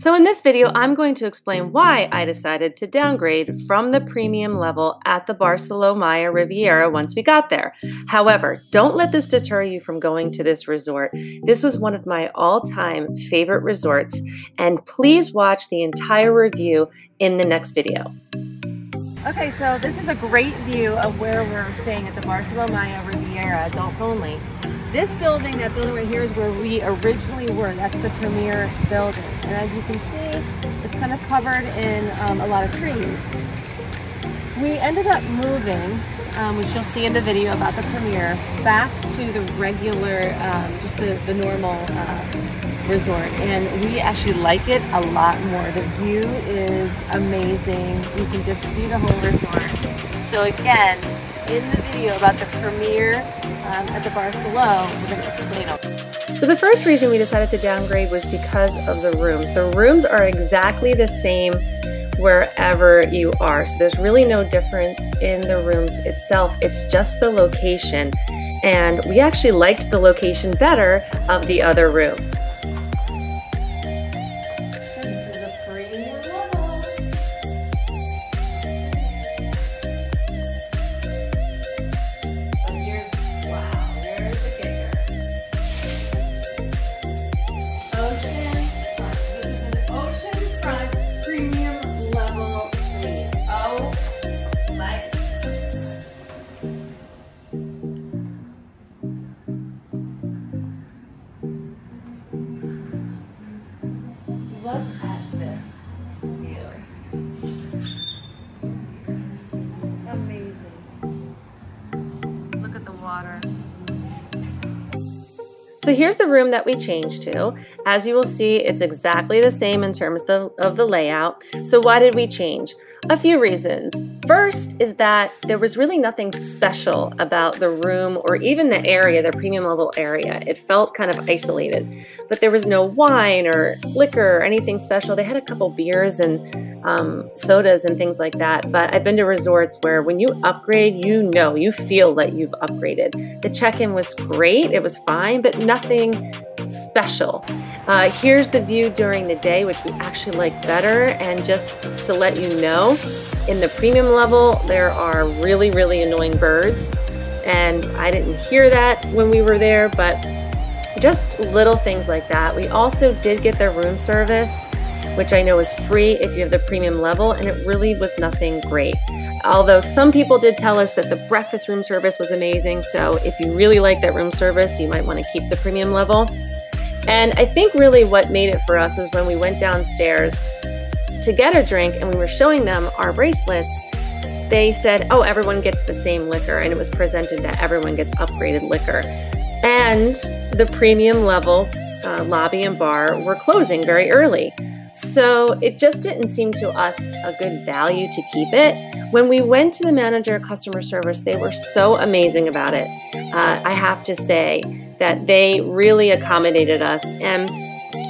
So in this video, I'm going to explain why I decided to downgrade from the premium level at the Barceló Maya Riviera once we got there. However, don't let this deter you from going to this resort. This was one of my all-time favorite resorts, and please watch the entire review in the next video. Okay, so this is a great view of where we're staying at the Barceló Maya Riviera, adults only. This building, that building right here is where we originally were. That's the premier building. And as you can see, it's kind of covered in um, a lot of trees. We ended up moving, um, which you'll see in the video about the premier, back to the regular, um, just the, the normal uh, resort. And we actually like it a lot more. The view is amazing. You can just see the whole resort. So again, in the video about the premiere um, at the Barceló, we're going to explain all. So the first reason we decided to downgrade was because of the rooms. The rooms are exactly the same wherever you are. So there's really no difference in the rooms itself. It's just the location. And we actually liked the location better of the other room. Look at this view. Amazing. Look at the water. So here's the room that we changed to. As you will see, it's exactly the same in terms of the, of the layout. So why did we change? A few reasons. First is that there was really nothing special about the room or even the area, the premium level area. It felt kind of isolated, but there was no wine or liquor or anything special. They had a couple beers and um, sodas and things like that. But I've been to resorts where when you upgrade, you know, you feel that you've upgraded. The check-in was great. It was fine, but nothing special. Uh, here's the view during the day, which we actually like better. And just to let you know, in the premium level, there are really, really annoying birds. And I didn't hear that when we were there, but just little things like that. We also did get their room service, which I know is free if you have the premium level, and it really was nothing great. Although some people did tell us that the breakfast room service was amazing, so if you really like that room service, you might want to keep the premium level. And I think really what made it for us was when we went downstairs to get a drink and we were showing them our bracelets, they said, oh, everyone gets the same liquor. And it was presented that everyone gets upgraded liquor. And the premium level uh, lobby and bar were closing very early. So it just didn't seem to us a good value to keep it. When we went to the manager customer service, they were so amazing about it. Uh, I have to say that they really accommodated us. And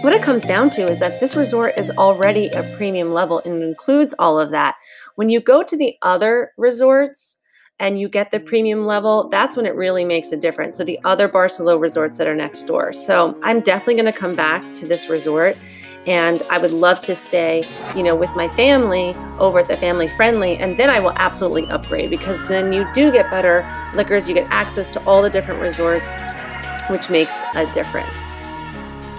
what it comes down to is that this resort is already a premium level and includes all of that. When you go to the other resorts, and you get the premium level, that's when it really makes a difference. So the other Barceló resorts that are next door. So I'm definitely going to come back to this resort and I would love to stay, you know, with my family over at the family friendly and then I will absolutely upgrade because then you do get better liquors, you get access to all the different resorts which makes a difference.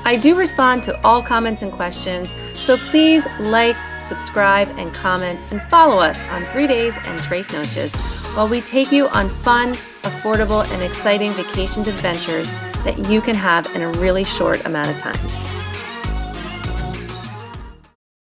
I do respond to all comments and questions, so please like, subscribe, and comment, and follow us on 3 Days and Tres Noches while we take you on fun, affordable, and exciting vacations adventures that you can have in a really short amount of time.